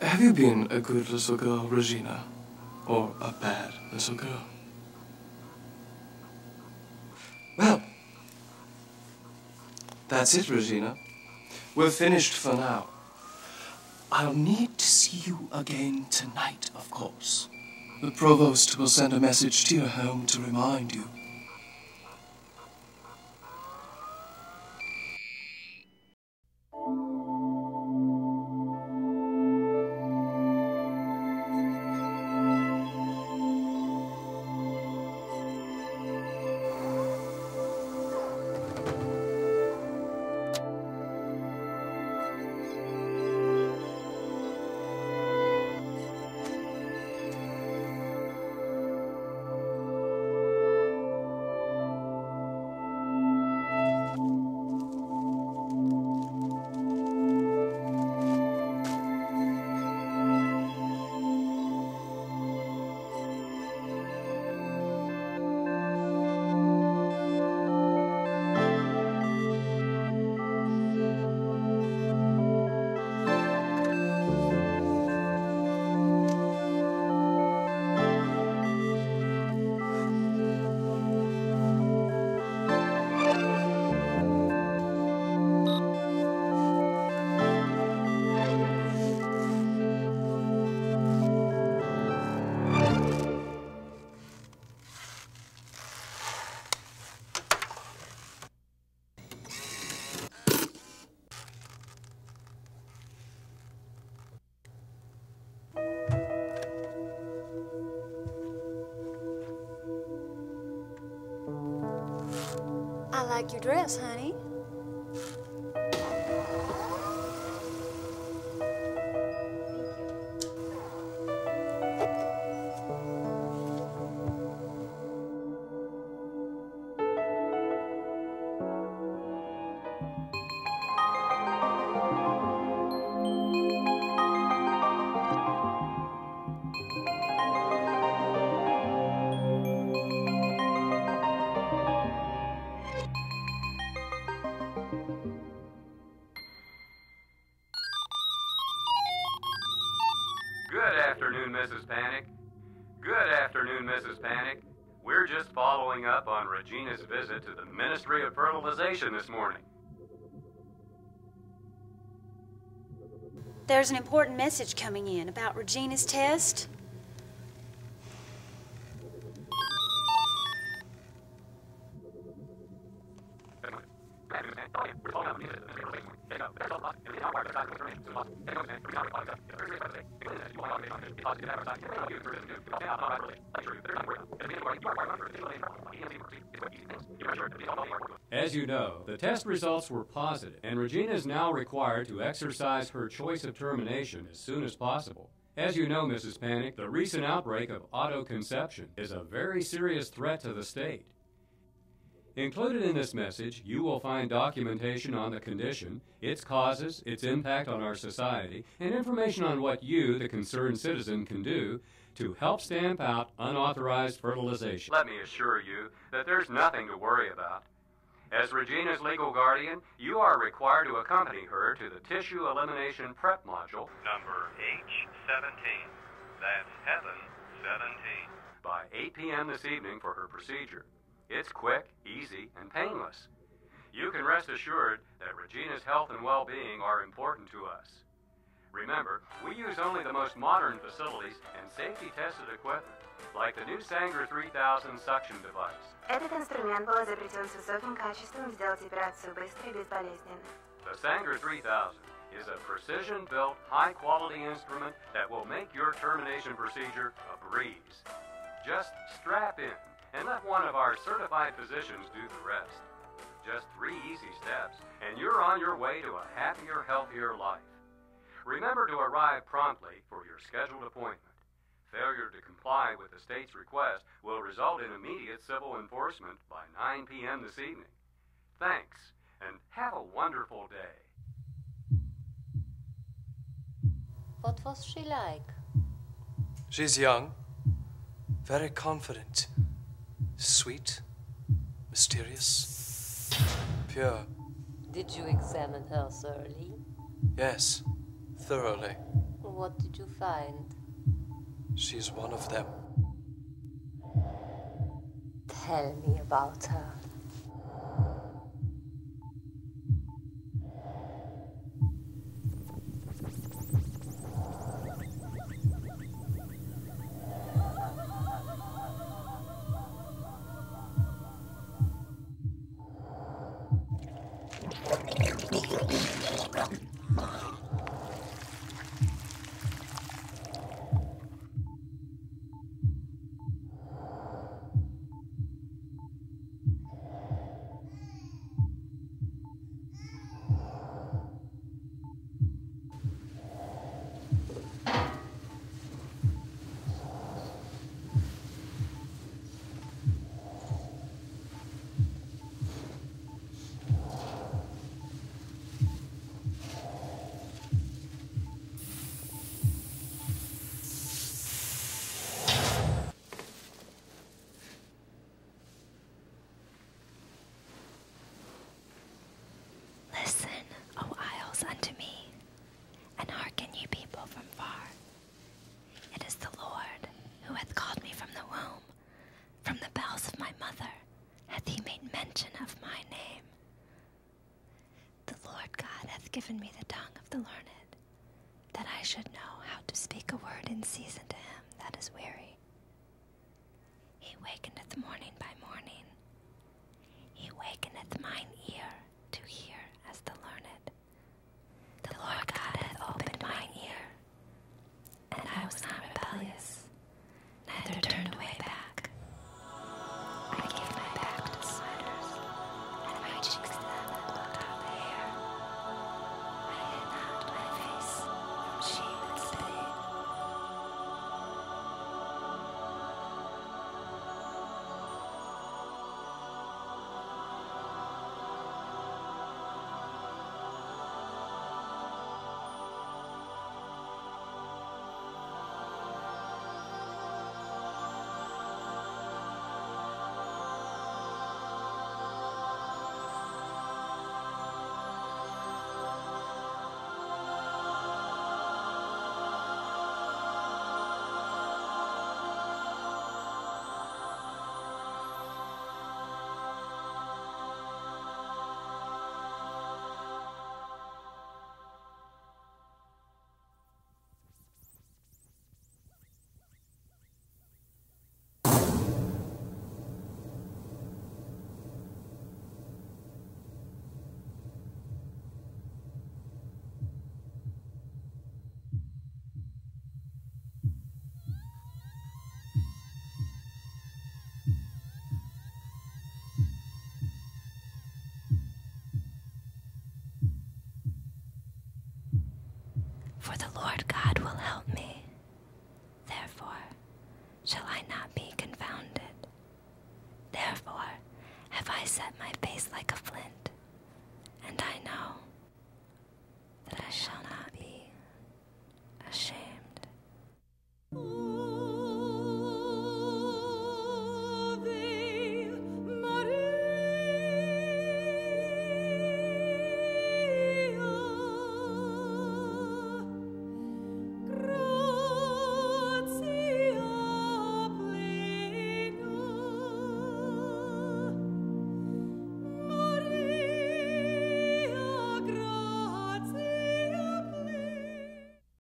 Have you been a good little girl, Regina? Or a bad little girl? Well, that's it, Regina. We're finished for now. I'll need to see you again tonight, of course. The provost will send a message to your home to remind you. Like your dress, honey. Afternoon, Mrs. Panic. Good afternoon, Mrs. Panic. We're just following up on Regina's visit to the Ministry of Fertilization this morning. There's an important message coming in about Regina's test. As you know, the test results were positive, and Regina is now required to exercise her choice of termination as soon as possible. As you know, Mrs. Panic, the recent outbreak of autoconception is a very serious threat to the state. Included in this message, you will find documentation on the condition, its causes, its impact on our society, and information on what you, the concerned citizen, can do to help stamp out unauthorized fertilization. Let me assure you that there's nothing to worry about. As Regina's legal guardian, you are required to accompany her to the tissue elimination prep module, number H17. That's heaven 17. By 8 p.m. this evening for her procedure. It's quick, easy, and painless. You can rest assured that Regina's health and well being are important to us. Remember, we use only the most modern facilities and safety tested equipment, like the new Sanger 3000 suction device. Этот инструмент был изобретен с высоким качеством сделать операцию быстро и безболезненно. The Sanger 3000 is a precision built, high quality instrument that will make your termination procedure a breeze. Just strap in and let one of our certified physicians do the rest. Just three easy steps, and you're on your way to a happier, healthier life. Remember to arrive promptly for your scheduled appointment. Failure to comply with the state's request will result in immediate civil enforcement by 9 p.m. this evening. Thanks, and have a wonderful day. What was she like? She's young, very confident, sweet, mysterious, pure, Did you examine her thoroughly? Yes, thoroughly. What did you find? She's one of them. Tell me about her. Listen, O isles, unto me, and hearken, ye people from far. It is the Lord who hath called me from the womb. From the bowels of my mother hath he made mention of my name. The Lord God hath given me the tongue of the learned, that I should know how to speak a word in season to him that is weary. He wakeneth morning by morning. He wakeneth mine ear to hear the Lord God will help me. Therefore shall I not be confounded. Therefore have I set my face like a flint, and I know that I shall